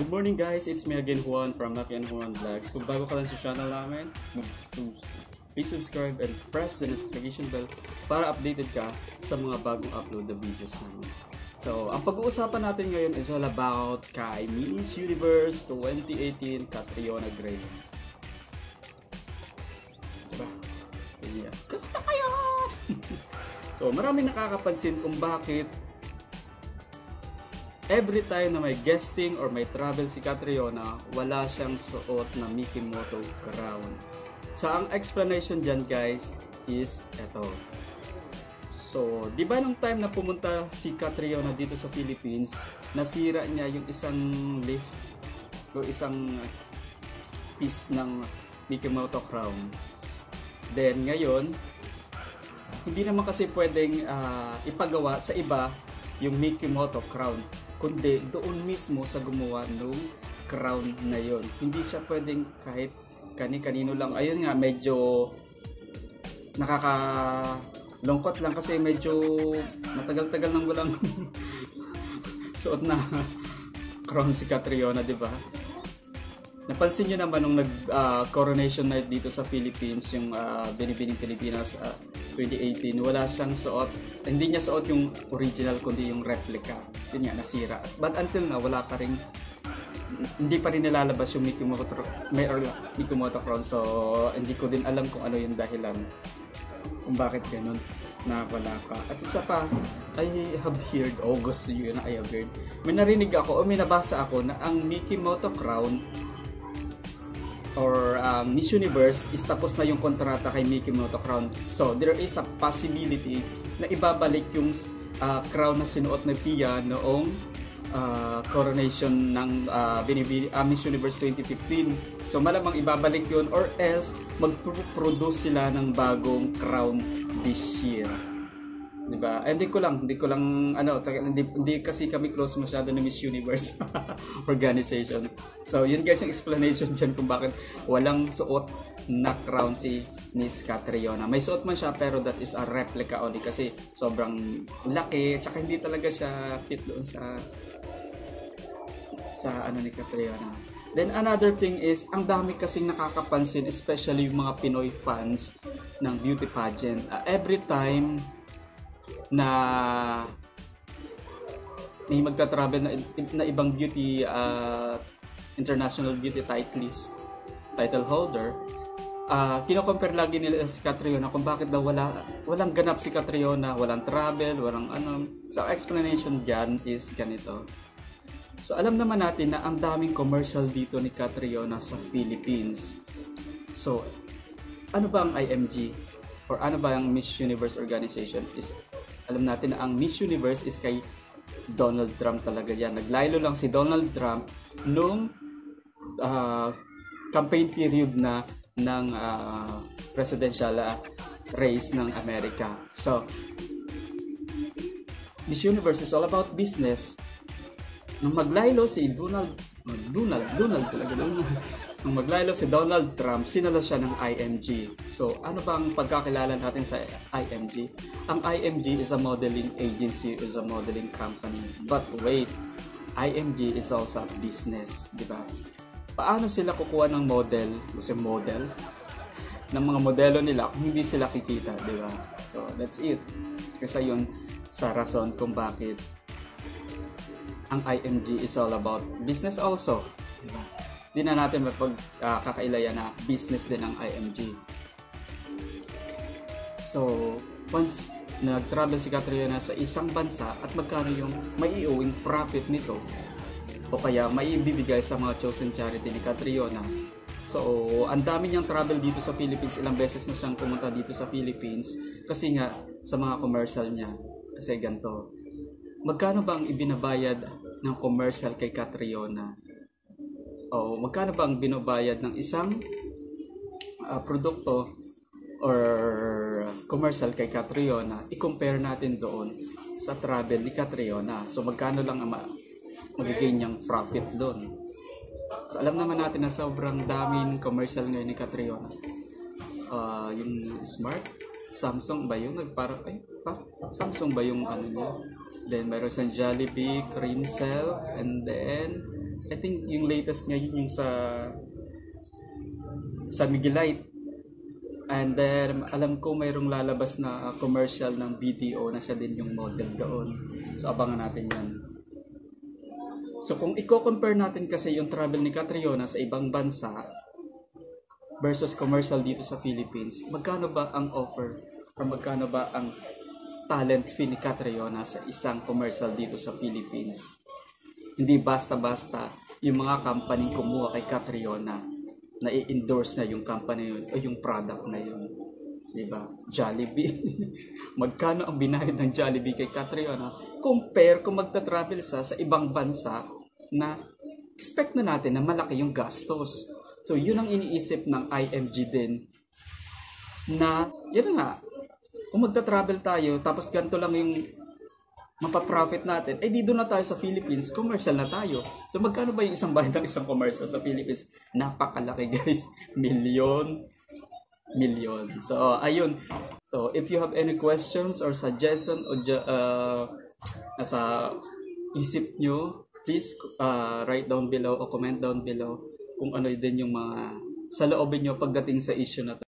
Good morning guys, it's me again Juan from Maki and Juan Vlogs. Kung bago ka lang sa channel namin, please subscribe and press the notification bell para updated ka sa mga bagong upload na videos namin. So, ang pag-uusapan natin ngayon is all about kay Miss Universe 2018 Catriona Gray. Diba? Yeah. Gusto kayo! so, marami nakakapansin kung bakit every time na may guesting or may travel si Catriona, wala siyang suot na Mickey Moto crown. So, ang explanation dyan guys is eto. So, di ba nung time na pumunta si Catriona dito sa Philippines, nasira niya yung isang leaf o isang piece ng Mickey Moto crown. Then, ngayon, hindi naman kasi pwedeng uh, ipagawa sa iba yung Mickey Moto crown, kundi doon mismo sa gumawa ng crown na yon. Hindi siya pwedeng kahit kani-kanino lang. Ayun nga, medyo nakaka lungkot lang kasi medyo matagal-tagal nang walang suot na crown si Catriona, di ba? Napansin niyo naman nung nag uh, coronation night dito sa Philippines, yung uh, Binibining Pilipinas uh, 2018, wala siyang suot. Hindi niya suot yung original kundi yung replica. Yun nga, nasira. But until now, wala pa rin hindi pa rin nilalabas yung Mickey Moto, may or Mickey Moto Crown. So, hindi ko din alam kung ano yung dahilan kung bakit ganun na wala pa. At isa pa, I have heard, oh gusto yun na I have heard, may narinig ako o may nabasa ako na ang Mickey Moto Crown or um, Miss Universe is tapos na yung kontrata kay Mickey Moto Crown. So, there is a possibility na ibabalik yung uh, crown na sinuot ni Pia noong uh, coronation ng uh, Binibini, uh, Miss Universe 2015. So malamang ibabalik yun or else mag-produce sila ng bagong crown this year. 'Di ba? Hindi ko lang, hindi ko lang ano, hindi, hindi kasi kami close masyado ng Miss Universe organization. So, yun guys yung explanation diyan kung bakit walang suot na crown si Miss Catriona. May suot man siya pero that is a replica only kasi sobrang laki, tsaka hindi talaga siya fit doon sa sa ano ni Catriona. Then another thing is, ang dami kasing nakakapansin, especially yung mga Pinoy fans ng beauty pageant. Uh, every time na may magta-travel na, na ibang beauty uh, international beauty titlist title holder. Uh, kino-compare lagi nila si Catriona kung bakit daw wala walang ganap si Catriona walang travel walang ano. So explanation dyan is ganito. So alam naman natin na ang daming commercial dito ni Catriona sa Philippines. So ano ba ang IMG or ano ba ang Miss Universe organization? Is alam natin na ang Miss Universe is kay Donald Trump talaga yan. Naglaylo lang si Donald Trump nung uh, campaign period na ng uh, presidential uh, race ng Amerika. So, Miss Universe is all about business. Nung maglaylo si Donald Donald Donald talaga Donald nung maglaylo si Donald Trump, sinalo siya ng IMG. So, ano bang pagkakilala natin sa IMG? Ang IMG is a modeling agency, is a modeling company. But wait, IMG is also a business, di ba? Paano sila kukuha ng model, kasi model, ng mga modelo nila kung hindi sila kikita, di ba? So, that's it. Kasi yun sa rason kung bakit ang IMG is all about business also. Di ba? Di na natin mapag uh, kakailayan na business din ang IMG. So, once nag-travel si Catriona sa isang bansa at magkano yung maiuwing profit nito o kaya maibibigay sa mga chosen charity ni Catriona. So, ang dami niyang travel dito sa Philippines. Ilang beses na siyang pumunta dito sa Philippines kasi nga sa mga commercial niya. Kasi ganito. Magkano ba ang ibinabayad ng commercial kay Catriona? O magkano ba ang binobayad ng isang uh, produkto or commercial kay Catriona, i-compare natin doon sa travel ni Catriona. So magkano lang ang magiging niyang profit doon. So alam naman natin na sobrang daming commercial ngayon ni Catriona. Uh, yung smart, Samsung ba yung nagpara ay pa, Samsung ba yung ano niya? Then mayroon siyang Jollibee, Cream Cell, and then I think yung latest ngayon yung sa sa Miguelite. And then, alam ko mayroong lalabas na commercial ng BDO na siya din yung model doon. So, abangan natin yan. So, kung i-compare natin kasi yung travel ni Catriona sa ibang bansa versus commercial dito sa Philippines, magkano ba ang offer or magkano ba ang talent fee ni Catriona sa isang commercial dito sa Philippines? Hindi basta-basta yung mga company kumuha kay Catriona na i-endorse na yung company yun o yung product na yun. Diba? Jollibee. Magkano ang binayad ng Jollibee kay Catriona? Compare kung magta-travel sa sa ibang bansa na expect na natin na malaki yung gastos. So, yun ang iniisip ng IMG din na, yun nga, kung magta-travel tayo, tapos ganito lang yung mapaprofit natin, eh dito na tayo sa Philippines, commercial na tayo. So magkano ba yung isang bayad ng isang commercial sa Philippines? Napakalaki guys. Million. Million. So ayun. So if you have any questions or suggestion o uh, nasa isip nyo, please uh, write down below o comment down below kung ano din yung mga sa loobin nyo pagdating sa issue na to.